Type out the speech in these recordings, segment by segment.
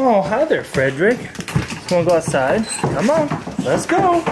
Oh, hi there, Frederick. Wanna go outside? Come on, let's go.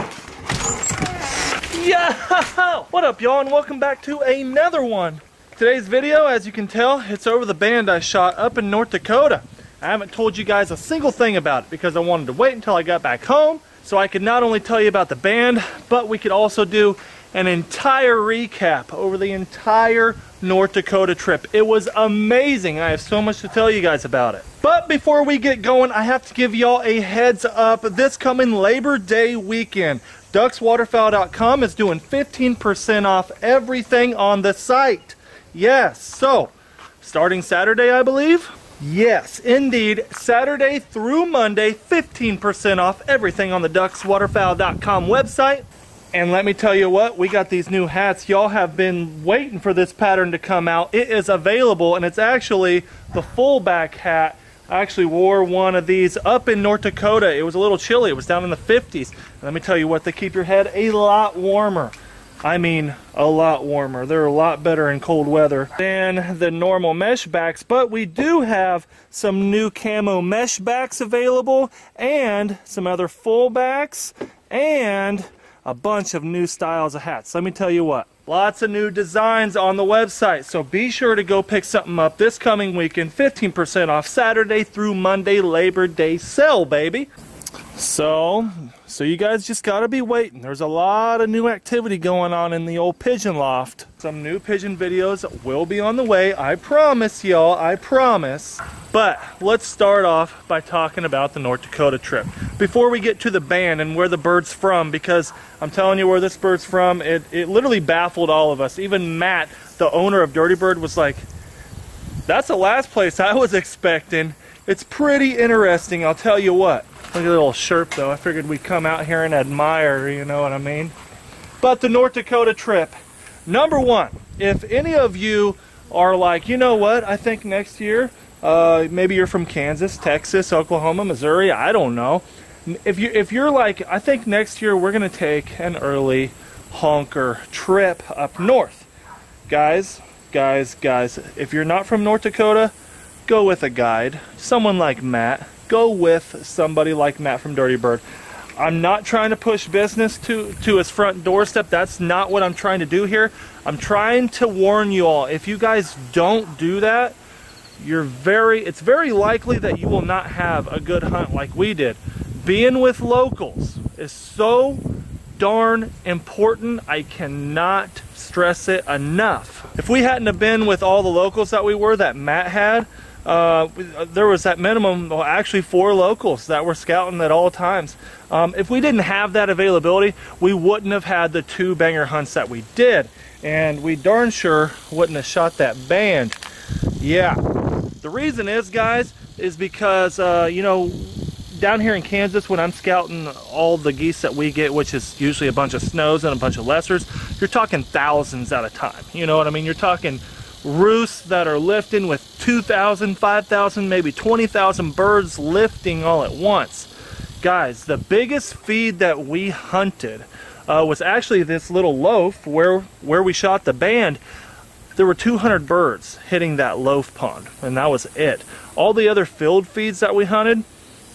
Yeah! What up, y'all, and welcome back to another one. Today's video, as you can tell, it's over the band I shot up in North Dakota. I haven't told you guys a single thing about it because I wanted to wait until I got back home so I could not only tell you about the band, but we could also do an entire recap over the entire North Dakota trip. It was amazing. I have so much to tell you guys about it. But before we get going, I have to give y'all a heads up. This coming Labor Day weekend, duxwaterfowl.com is doing 15% off everything on the site. Yes, so starting Saturday, I believe. Yes, indeed. Saturday through Monday, 15% off everything on the duxwaterfowl.com website. And let me tell you what, we got these new hats. Y'all have been waiting for this pattern to come out. It is available, and it's actually the fullback hat. I actually wore one of these up in North Dakota. It was a little chilly. It was down in the 50s. And let me tell you what, they keep your head a lot warmer. I mean, a lot warmer. They're a lot better in cold weather than the normal mesh backs, but we do have some new camo mesh backs available and some other full backs and a bunch of new styles of hats. Let me tell you what, lots of new designs on the website, so be sure to go pick something up this coming weekend, 15% off Saturday through Monday Labor Day sale, baby. So, so you guys just gotta be waiting. There's a lot of new activity going on in the old pigeon loft. Some new pigeon videos will be on the way. I promise y'all, I promise. But let's start off by talking about the North Dakota trip. Before we get to the band and where the bird's from, because I'm telling you where this bird's from, it, it literally baffled all of us. Even Matt, the owner of Dirty Bird, was like, that's the last place I was expecting. It's pretty interesting, I'll tell you what. Look at the little shirt though. I figured we'd come out here and admire, you know what I mean? But the North Dakota trip. Number one, if any of you are like, you know what, I think next year, uh, maybe you're from Kansas, Texas, Oklahoma, Missouri, I don't know. If you if you're like, I think next year we're gonna take an early honker trip up north. Guys, guys, guys, if you're not from North Dakota, go with a guide. Someone like Matt go with somebody like Matt from Dirty Bird. I'm not trying to push business to, to his front doorstep. That's not what I'm trying to do here. I'm trying to warn you all. If you guys don't do that, you're very, it's very likely that you will not have a good hunt like we did. Being with locals is so darn important. I cannot stress it enough. If we hadn't have been with all the locals that we were, that Matt had, uh, there was that minimum, well, actually four locals that were scouting at all times. Um, if we didn't have that availability, we wouldn't have had the two banger hunts that we did. And we darn sure wouldn't have shot that band. Yeah. The reason is, guys, is because, uh, you know, down here in Kansas, when I'm scouting all the geese that we get, which is usually a bunch of snows and a bunch of lessers, you're talking thousands at a time. You know what I mean? You're talking roosts that are lifting with 2,000, 5,000, maybe 20,000 birds lifting all at once. Guys, the biggest feed that we hunted uh, was actually this little loaf where, where we shot the band. There were 200 birds hitting that loaf pond, and that was it. All the other field feeds that we hunted,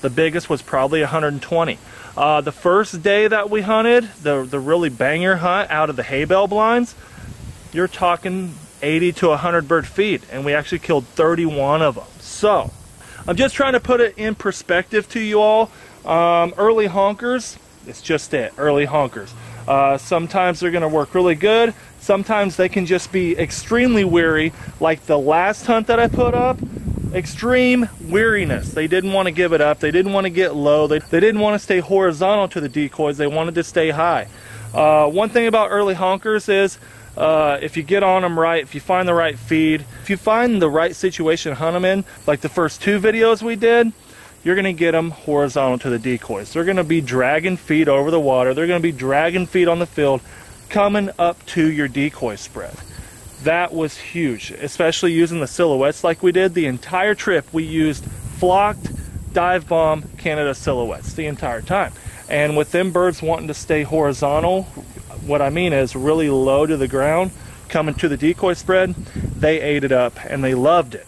the biggest was probably 120. Uh, the first day that we hunted, the, the really banger hunt out of the hay bale blinds, you're talking 80 to 100 bird feed and we actually killed 31 of them. So I'm just trying to put it in perspective to you all. Um, early honkers, it's just it, early honkers. Uh, sometimes they're going to work really good. Sometimes they can just be extremely weary, like the last hunt that I put up. Extreme weariness. They didn't want to give it up. They didn't want to get low. They, they didn't want to stay horizontal to the decoys. They wanted to stay high. Uh, one thing about early honkers is uh, if you get on them right, if you find the right feed, if you find the right situation to hunt them in, like the first two videos we did, you're going to get them horizontal to the decoys. They're going to be dragging feet over the water. They're going to be dragging feet on the field coming up to your decoy spread. That was huge, especially using the silhouettes like we did. The entire trip we used flocked dive bomb Canada silhouettes the entire time. And with them birds wanting to stay horizontal what I mean is really low to the ground, coming to the decoy spread, they ate it up and they loved it.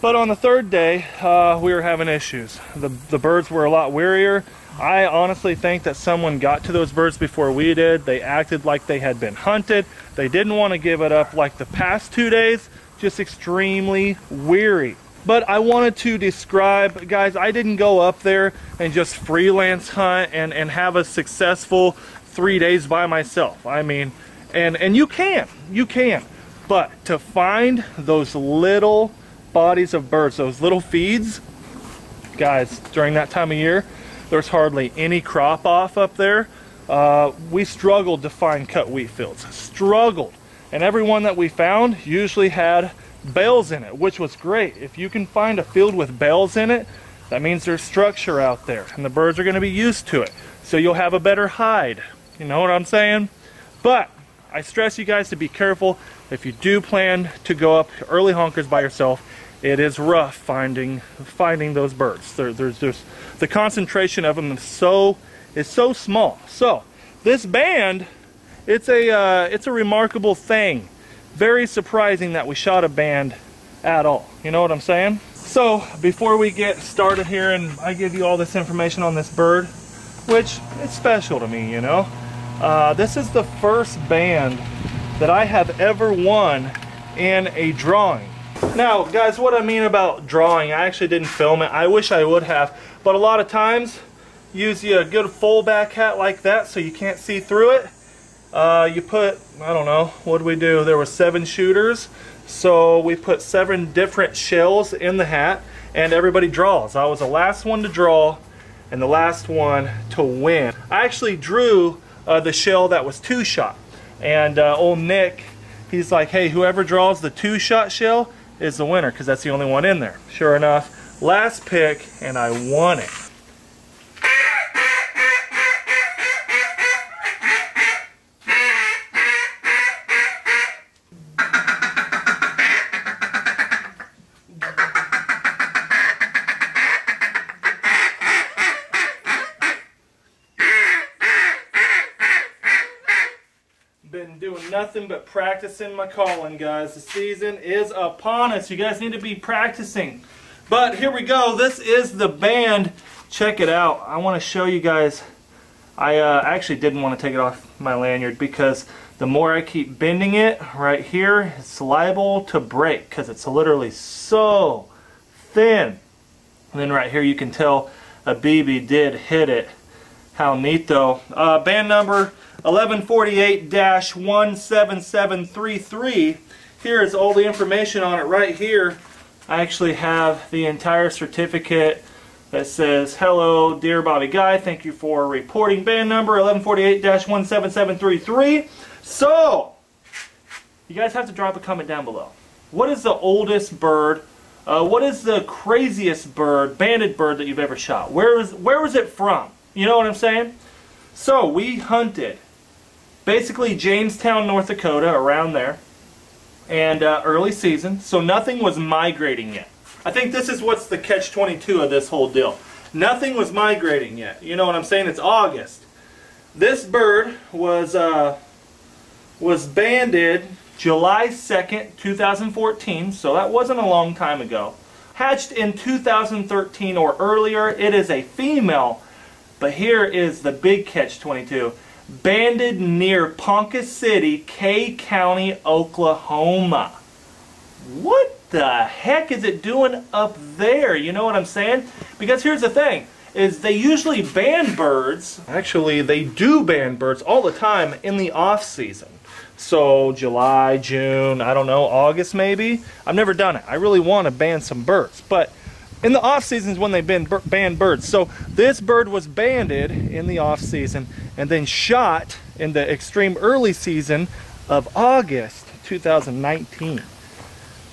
But on the third day, uh, we were having issues. The, the birds were a lot wearier. I honestly think that someone got to those birds before we did. They acted like they had been hunted. They didn't want to give it up like the past two days, just extremely weary. But I wanted to describe, guys, I didn't go up there and just freelance hunt and, and have a successful three days by myself. I mean, and, and you can, you can. But to find those little bodies of birds, those little feeds, guys, during that time of year, there's hardly any crop off up there. Uh, we struggled to find cut wheat fields, struggled. And every one that we found usually had bales in it, which was great. If you can find a field with bales in it, that means there's structure out there and the birds are gonna be used to it. So you'll have a better hide. You know what I'm saying? But I stress you guys to be careful if you do plan to go up early honkers by yourself it is rough finding finding those birds. There, there's just the concentration of them is so is so small. So this band, it's a uh, it's a remarkable thing. Very surprising that we shot a band at all. You know what I'm saying? So before we get started here and I give you all this information on this bird, which it's special to me, you know. Uh, this is the first band that I have ever won in a drawing. Now, guys, what I mean about drawing, I actually didn't film it. I wish I would have. But a lot of times, use a good full back hat like that so you can't see through it. Uh, you put, I don't know, what did we do? There were seven shooters. So we put seven different shells in the hat and everybody draws. I was the last one to draw and the last one to win. I actually drew uh, the shell that was two shot. And uh, old Nick, he's like, hey, whoever draws the two shot shell, is the winner because that's the only one in there. Sure enough, last pick and I won it. Nothing but practicing my calling, guys. The season is upon us. You guys need to be practicing. But here we go. This is the band. Check it out. I want to show you guys. I uh, actually didn't want to take it off my lanyard because the more I keep bending it right here, it's liable to break because it's literally so thin. And then right here you can tell a BB did hit it. How neat though. Uh, band number 1148-17733. Here is all the information on it right here. I actually have the entire certificate that says, Hello, dear Bobby Guy, thank you for reporting band number 1148-17733. So, you guys have to drop a comment down below. What is the oldest bird, uh, what is the craziest bird, banded bird that you've ever shot? Where is, where was it from? You know what I'm saying? So, we hunted basically Jamestown, North Dakota, around there, and uh, early season, so nothing was migrating yet. I think this is what's the catch-22 of this whole deal. Nothing was migrating yet. You know what I'm saying? It's August. This bird was uh, was banded July 2nd, 2014, so that wasn't a long time ago. Hatched in 2013 or earlier, it is a female, but here is the big catch-22 banded near Ponca City, Kay County, Oklahoma. What the heck is it doing up there? You know what I'm saying? Because here's the thing, is they usually ban birds. Actually, they do ban birds all the time in the off season. So July, June, I don't know, August maybe. I've never done it. I really want to ban some birds, but in the off seasons when they've been banned birds. So this bird was banded in the off season and then shot in the extreme early season of August 2019.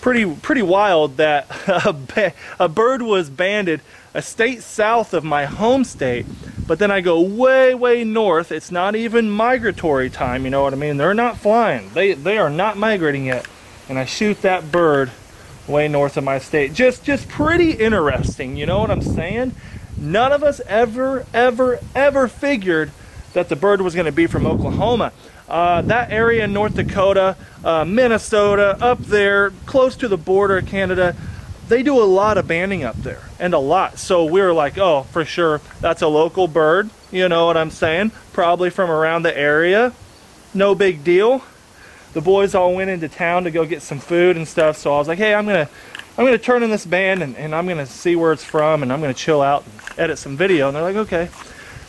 Pretty pretty wild that a, a bird was banded a state south of my home state, but then I go way way north. It's not even migratory time, you know what I mean? They're not flying. They they are not migrating yet. And I shoot that bird way north of my state. Just just pretty interesting, you know what I'm saying? None of us ever, ever, ever figured that the bird was going to be from Oklahoma. Uh, that area in North Dakota, uh, Minnesota, up there, close to the border of Canada, they do a lot of banding up there and a lot. So we were like, oh, for sure, that's a local bird. You know what I'm saying? Probably from around the area. No big deal. The boys all went into town to go get some food and stuff. So I was like, hey, I'm gonna, I'm gonna turn in this band and, and I'm gonna see where it's from and I'm gonna chill out and edit some video. And they're like, okay.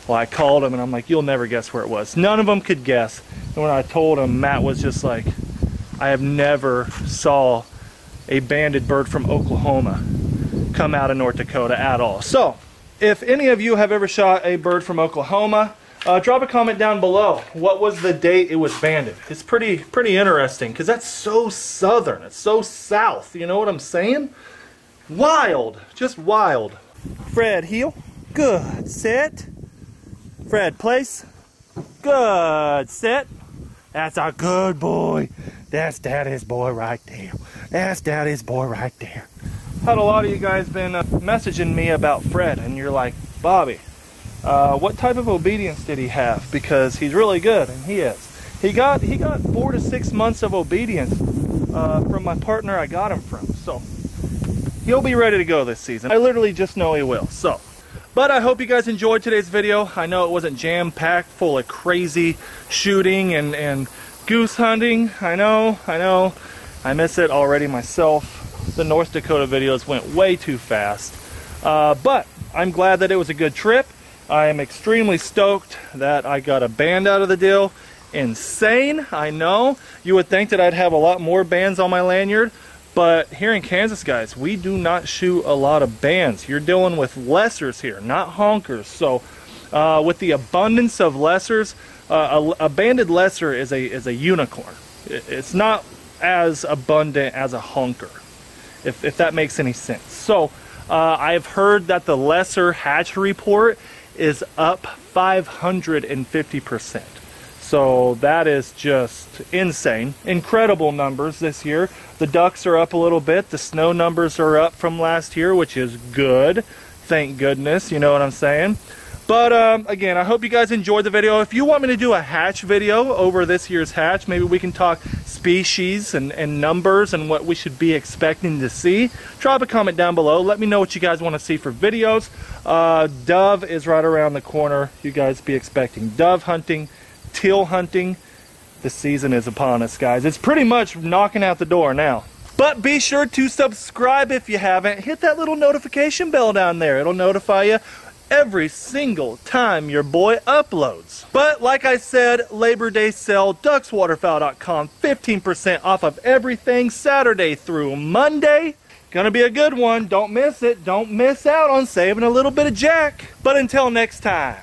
Well, I called them and I'm like, you'll never guess where it was. None of them could guess. And when I told them, Matt was just like, I have never saw a banded bird from Oklahoma come out of North Dakota at all. So, if any of you have ever shot a bird from Oklahoma, uh, drop a comment down below. What was the date it was banded? It's pretty pretty interesting because that's so southern. It's so south. You know what I'm saying? Wild. Just wild. Fred, heel. Good. Sit. Fred, place. Good. Sit. That's a good boy. That's daddy's boy right there. That's daddy's boy right there. Had a lot of you guys been uh, messaging me about Fred, and you're like, Bobby, uh, what type of obedience did he have? Because he's really good, and he is. He got he got four to six months of obedience uh, from my partner I got him from. So he'll be ready to go this season. I literally just know he will. So. But I hope you guys enjoyed today's video. I know it wasn't jam-packed full of crazy shooting and, and goose hunting. I know, I know. I miss it already myself. The North Dakota videos went way too fast. Uh, but I'm glad that it was a good trip. I am extremely stoked that I got a band out of the deal. Insane, I know. You would think that I'd have a lot more bands on my lanyard, but here in Kansas, guys, we do not shoot a lot of bands. You're dealing with lessers here, not honkers. So uh, with the abundance of lessers, uh, a, a, banded lesser is a, is a unicorn. It's not as abundant as a honker, if, if that makes any sense. So uh, I've heard that the lesser hatch report is up 550%. So that is just insane. Incredible numbers this year. The ducks are up a little bit. The snow numbers are up from last year, which is good. Thank goodness, you know what I'm saying? But um, again, I hope you guys enjoyed the video. If you want me to do a hatch video over this year's hatch, maybe we can talk species and, and numbers and what we should be expecting to see. Drop a comment down below. Let me know what you guys want to see for videos. Uh, dove is right around the corner. You guys be expecting dove hunting teal hunting. The season is upon us, guys. It's pretty much knocking out the door now. But be sure to subscribe if you haven't. Hit that little notification bell down there. It'll notify you every single time your boy uploads. But like I said, Labor Day sale, duxwaterfowl.com, 15% off of everything Saturday through Monday. Gonna be a good one. Don't miss it. Don't miss out on saving a little bit of jack. But until next time.